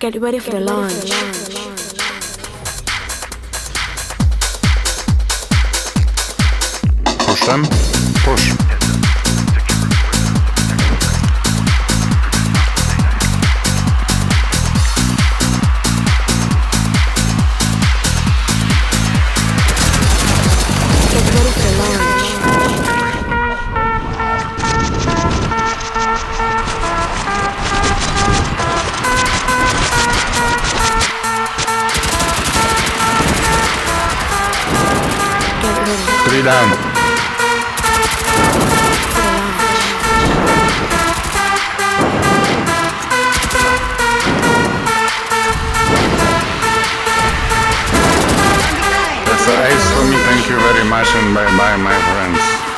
Get ready for the launch. Push them. Push. Three. That's the ace for me. Thank you very much and bye bye, my friends.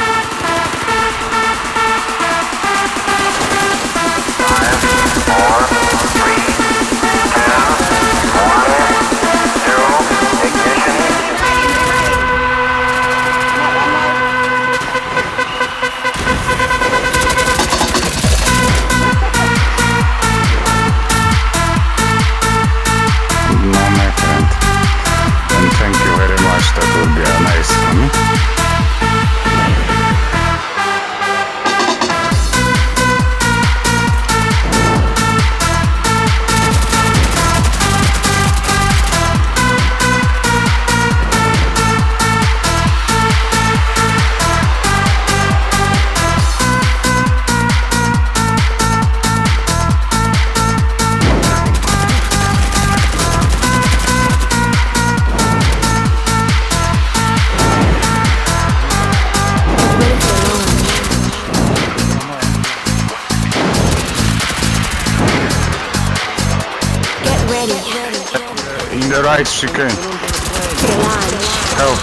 In the right the launch. Help.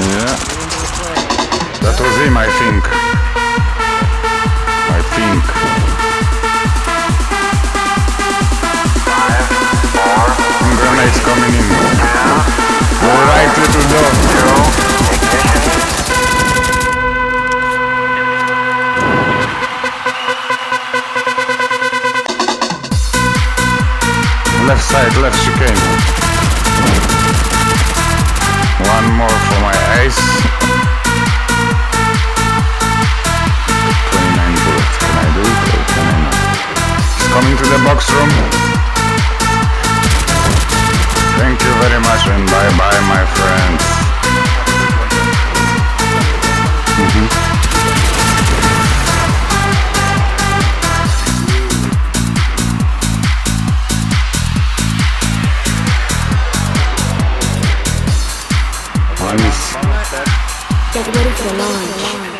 Yeah. That was him, I think. I think. Grenades coming in. The right little door. Left side, left chicane. Ace. 29 bullets. Can I do it or can I not? He's coming to the box room. Thank you very much and bye bye my friends. Get ready for the launch.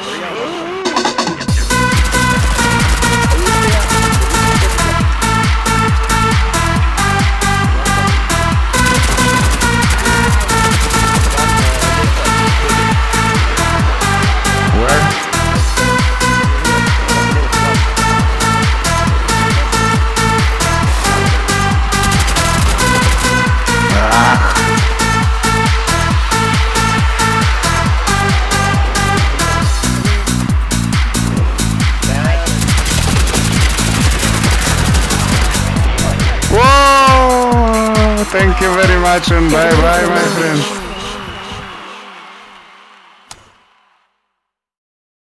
Thank you very much and bye bye, my friends.